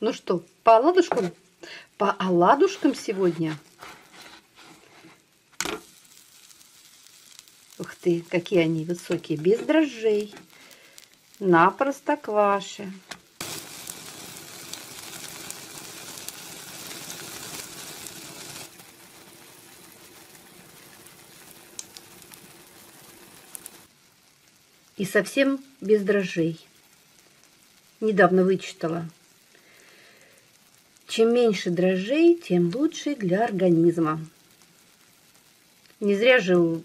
Ну что, по оладушкам? По оладушкам сегодня. Ух ты, какие они высокие, без дрожжей. На простокваше. И совсем без дрожжей. Недавно вычитала. Чем меньше дрожжей, тем лучше для организма. Не зря же у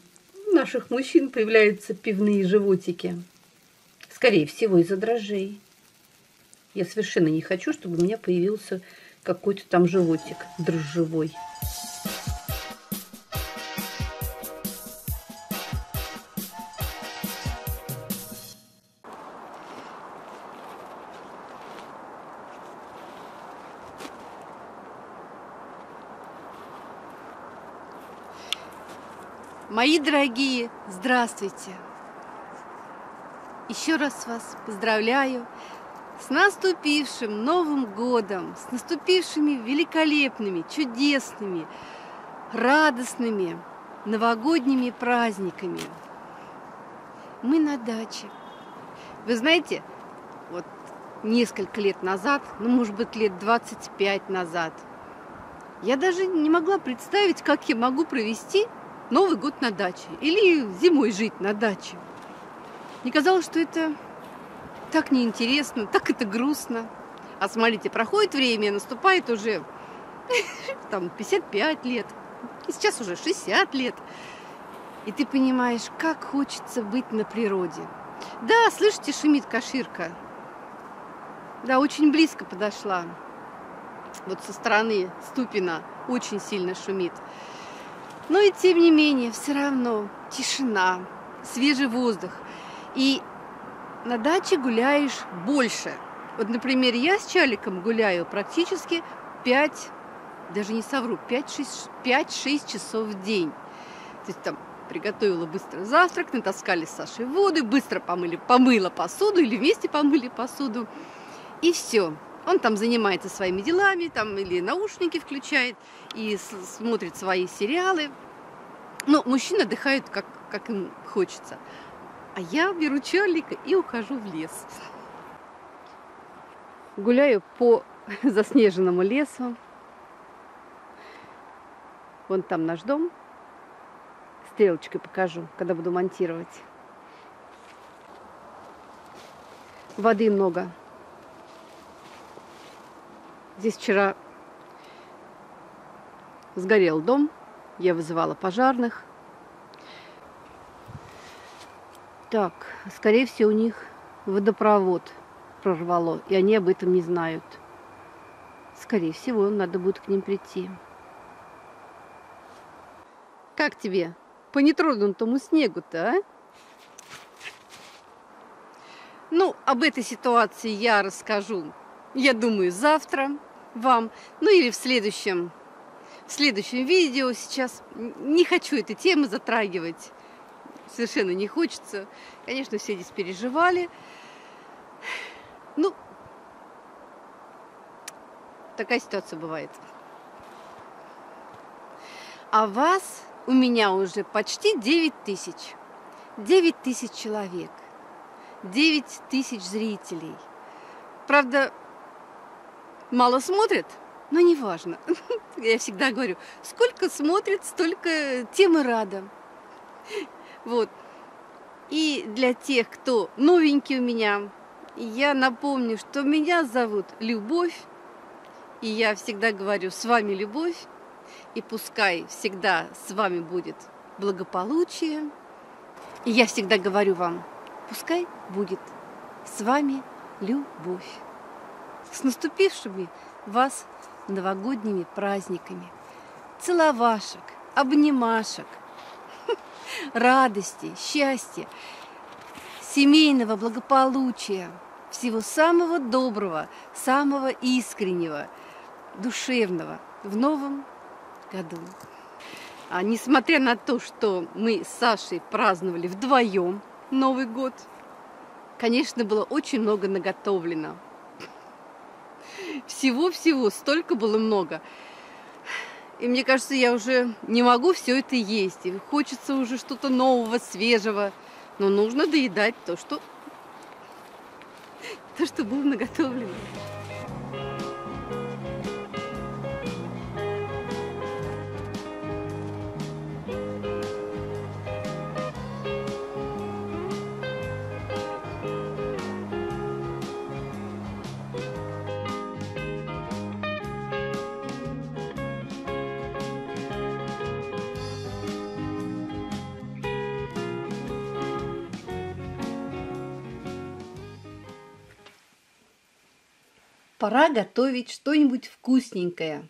наших мужчин появляются пивные животики. Скорее всего, из-за дрожжей. Я совершенно не хочу, чтобы у меня появился какой-то там животик дрожжевой. Мои дорогие, здравствуйте! Еще раз вас поздравляю с наступившим Новым годом, с наступившими великолепными, чудесными, радостными новогодними праздниками. Мы на даче. Вы знаете, вот несколько лет назад, ну, может быть, лет 25 назад, я даже не могла представить, как я могу провести Новый год на даче или зимой жить на даче. Мне казалось, что это так неинтересно, так это грустно. А смотрите, проходит время, наступает уже там 55 лет, и сейчас уже 60 лет. И ты понимаешь, как хочется быть на природе. Да, слышите, шумит каширка. Да, очень близко подошла. Вот со стороны Ступина очень сильно шумит. Но и тем не менее, все равно тишина, свежий воздух. И на даче гуляешь больше. Вот, например, я с Чаликом гуляю практически 5, даже не совру, 5-6 часов в день. То есть там приготовила быстро завтрак, натаскали с Сашей воды, быстро помыли, помыла посуду или вместе помыли посуду. И все. Он там занимается своими делами, там или наушники включает и смотрит свои сериалы. Ну, мужчины отдыхают, как, как им хочется. А я беру Чарлика и ухожу в лес. Гуляю по заснеженному лесу. Вон там наш дом. Стрелочкой покажу, когда буду монтировать. Воды много. Здесь вчера сгорел дом, я вызывала пожарных. Так, скорее всего, у них водопровод прорвало, и они об этом не знают. Скорее всего, надо будет к ним прийти. Как тебе по нетронутому снегу-то, а? Ну, об этой ситуации я расскажу, я думаю, завтра вам, ну или в следующем, в следующем видео. Сейчас не хочу этой темы затрагивать, совершенно не хочется. Конечно, все здесь переживали. Ну, такая ситуация бывает. А вас у меня уже почти 9 тысяч. 9 тысяч человек. 9 тысяч зрителей. Правда, мало смотрят, но не важно. Я всегда говорю, сколько смотрит, столько тем и рада. Вот. И для тех, кто новенький у меня, я напомню, что меня зовут Любовь. И я всегда говорю, с вами любовь. И пускай всегда с вами будет благополучие. И я всегда говорю вам, пускай будет с вами любовь с наступившими вас новогодними праздниками. Целовашек, обнимашек, радости, счастья, семейного благополучия, всего самого доброго, самого искреннего, душевного в новом году. А несмотря на то, что мы с Сашей праздновали вдвоем Новый год, конечно, было очень много наготовлено Всего-всего, столько было много. И мне кажется, я уже не могу все это есть. И хочется уже что-то нового, свежего. Но нужно доедать то, что, то, что было наготовлено. Пора готовить что-нибудь вкусненькое.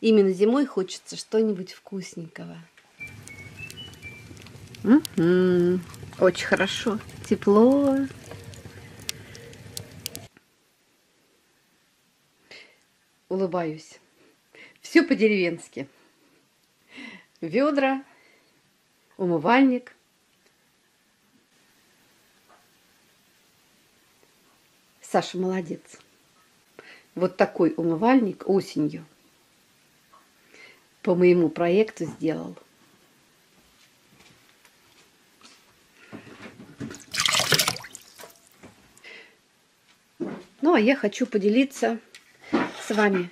Именно зимой хочется что-нибудь вкусненького. Угу. Очень хорошо. Тепло. Улыбаюсь. Все по-деревенски. Ведра, умывальник – Саша молодец. Вот такой умывальник осенью по моему проекту сделал. Ну, а я хочу поделиться с вами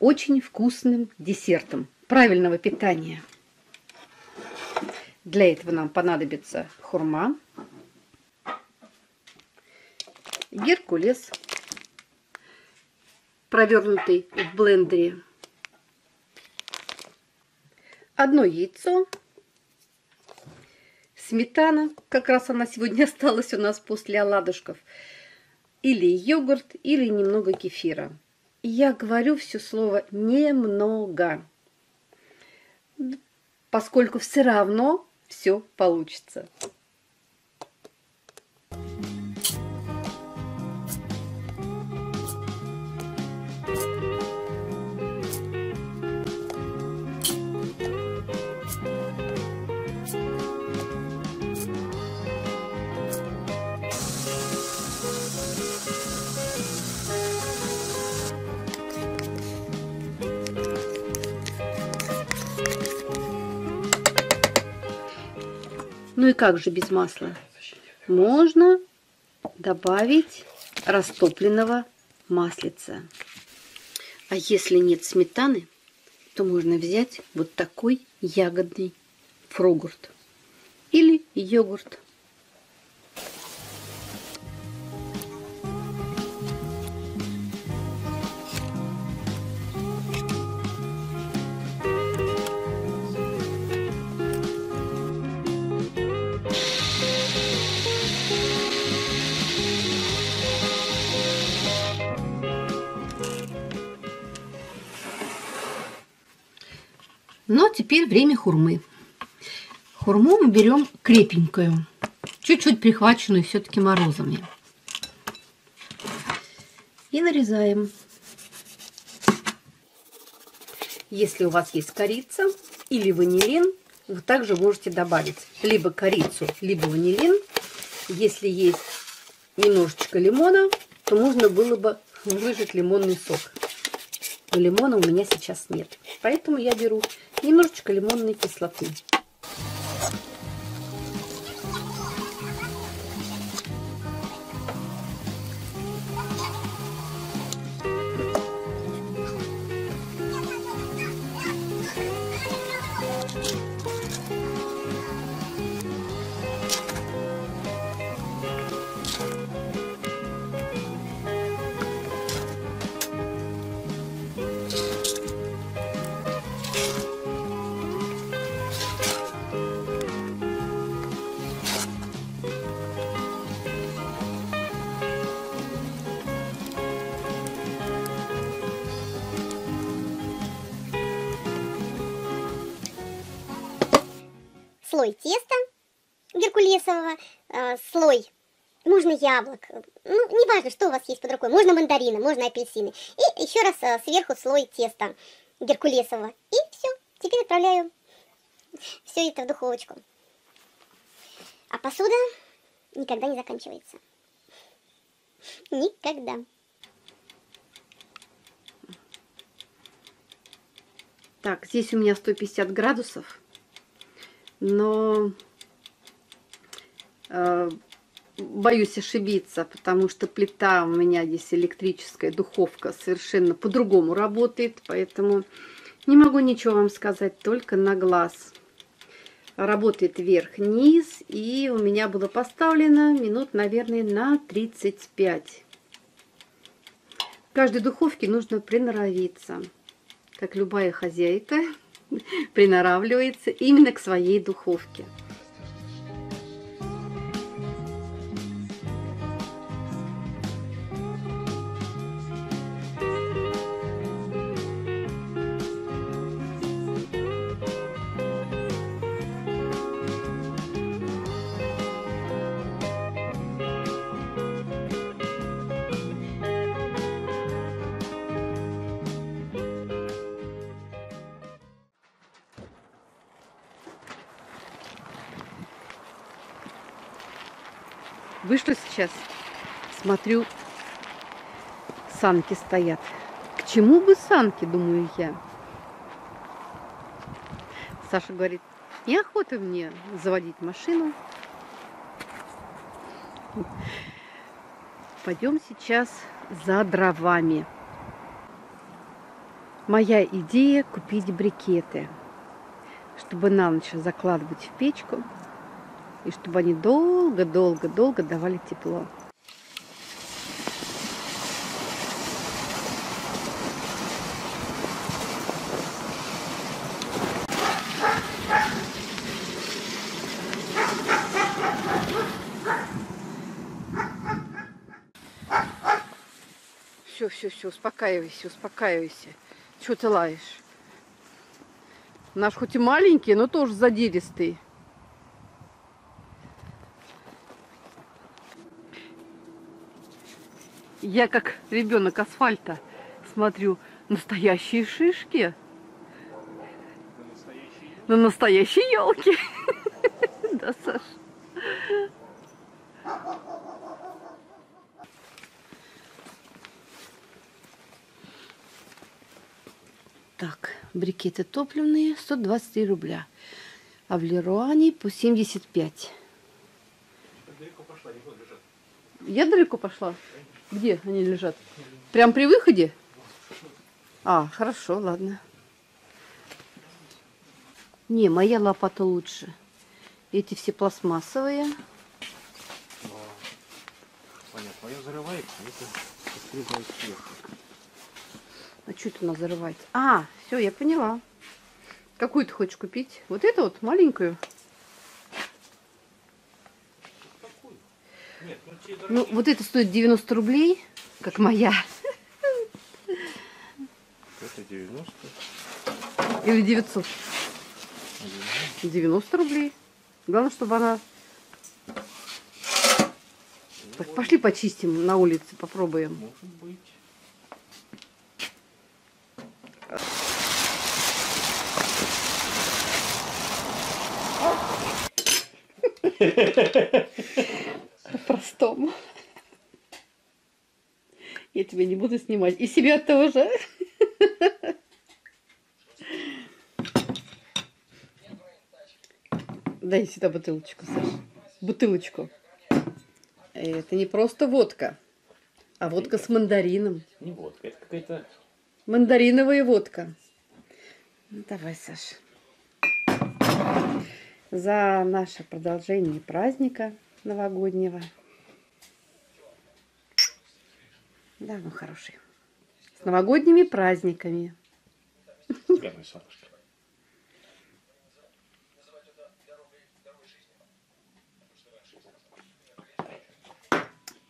очень вкусным десертом правильного питания. Для этого нам понадобится хурма, Геркулес, провернутый в блендере, одно яйцо, сметана, как раз она сегодня осталась у нас после оладушков, или йогурт, или немного кефира. я говорю все слово «немного», поскольку все равно все получится. Ну и как же без масла? Можно добавить растопленного маслица. А если нет сметаны, то можно взять вот такой ягодный фругурт или йогурт. Но теперь время хурмы. Хурму мы берем крепенькую, чуть-чуть прихваченную все-таки морозами. И нарезаем. Если у вас есть корица или ванилин, вы также можете добавить либо корицу, либо ванилин. Если есть немножечко лимона, то можно было бы выжать лимонный сок. Но лимона у меня сейчас нет. Поэтому я беру немножечко лимонной кислоты. Слой теста геркулесового, э, слой, можно яблок, ну, неважно, что у вас есть под рукой, можно мандарины, можно апельсины. И еще раз э, сверху слой теста геркулесового. И все, теперь отправляю все это в духовочку. А посуда никогда не заканчивается. Никогда. Так, здесь у меня 150 градусов, но э, боюсь ошибиться, потому что плита у меня здесь электрическая, духовка совершенно по-другому работает, поэтому не могу ничего вам сказать, только на глаз. Работает вверх-низ, и у меня было поставлено минут, наверное, на 35. В каждой духовке нужно приноровиться как любая хозяйка, приноравливается именно к своей духовке. Вышла сейчас, смотрю, санки стоят. К чему бы санки, думаю я. Саша говорит, неохота мне заводить машину. Пойдем сейчас за дровами. Моя идея купить брикеты, чтобы на ночь закладывать в печку и чтобы они долго-долго-долго давали тепло. Все, все, все, успокаивайся, успокаивайся. Чего ты лаешь? Наш хоть и маленький, но тоже задиристый. Я как ребенок асфальта смотрю настоящие шишки. На настоящей елке. Да, Саш? Так, брикеты топливные 123 рубля. А в Леруане по 75. Я далеко пошла? Где они лежат? Прям при выходе? А, хорошо, ладно. Не, моя лопата лучше. Эти все пластмассовые. Понятно, моя зарывается, это сверху. А что это у нас зарывается? А, все, я поняла. Какую ты хочешь купить? Вот эту вот маленькую? Ну вот это стоит 90 рублей, как моя. Это 90. Или 900. 90 рублей. Главное, чтобы она... Так, пошли почистим на улице, попробуем. Может быть. По-простому. Я тебя не буду снимать. И себя тоже. Дай сюда бутылочку, Саша. Бутылочку. Это не просто водка, а водка с мандарином. Не водка, это какая-то... Мандариновая водка. Ну, давай, Саша. За наше продолжение праздника новогоднего. Да, ну хороший. С новогодними праздниками. Прямо солнышко.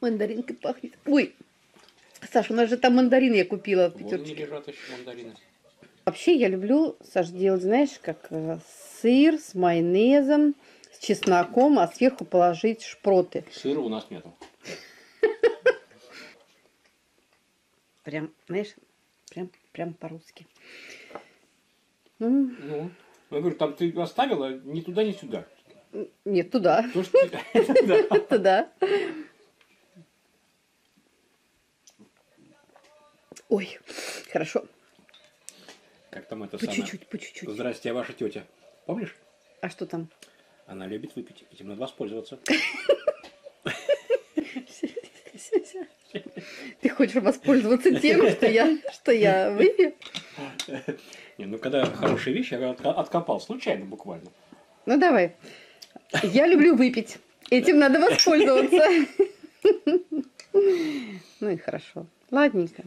Мандаринкой пахнет. Ой, Саша, у нас же там мандарины я купила в пятерочке. лежат еще мандарины. Вообще я люблю, Саш, делать, знаешь, как э, сыр с майонезом, с чесноком, а сверху положить шпроты. Сыра у нас нету. Прям, знаешь, прям, прям по-русски. Ну, Ну, я говорю, там ты оставила ни туда, ни сюда. нет, туда. Туда. Ой, хорошо. Как там это По самое? чуть-чуть, по чуть-чуть. Здрасте, а ваша тетя. Помнишь? А что там? Она любит выпить. Этим надо воспользоваться. Ты хочешь воспользоваться тем, что я, что я выпью? Не, ну когда хорошие вещи, я откопал случайно буквально. Ну давай. Я люблю выпить. Этим надо воспользоваться. Ну и хорошо. Ладненько.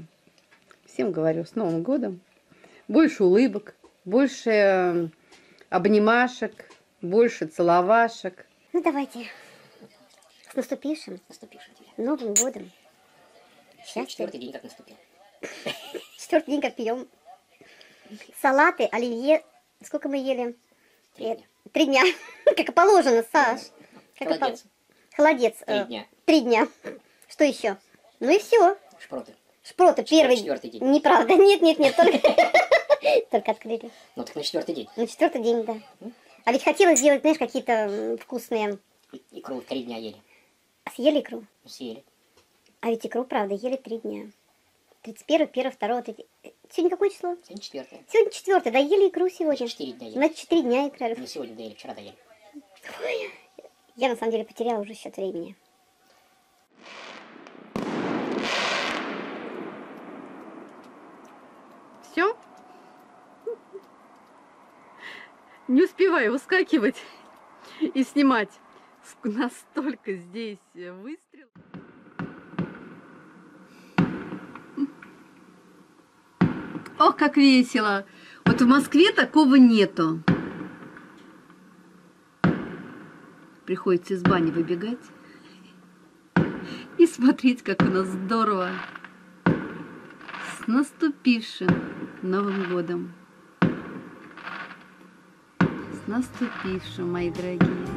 Всем говорю, с Новым годом. Больше улыбок, больше э, обнимашек, больше целовашек. Ну давайте. С наступившим Наступивший тебя. Новым годом. Четвертый день как наступил. Четвертый день как пьем. Салаты, оливье. Сколько мы ели? Три дня. Три дня. Как и положено, Саш. Как и Холодец. пол- Холодец. Три э, дня. Три дня. Что еще? Ну и все. Шпроты. Шпроты первый. четвертый день. Неправда. Нет, нет, нет. Только, только открыли. Ну так на четвертый день. На четвертый день, да. А ведь хотелось сделать, знаешь, какие-то вкусные. Икру три дня ели. Съели икру. Съели. А ведь икру, правда, ели три дня. 31, 1, 2, 3. Сегодня какое число? Сегодня четвертое. Сегодня четвертое, да, ели икру сегодня. Четыре дня ели. Значит, четыре дня играли. Не сегодня доели, вчера доели. Я на самом деле потеряла уже счет времени. Все? Не успеваю выскакивать и снимать. Настолько здесь э, Ох, как весело! Вот в Москве такого нету. Приходится из бани выбегать и смотреть, как у нас здорово. С наступившим Новым годом! С наступившим, мои дорогие!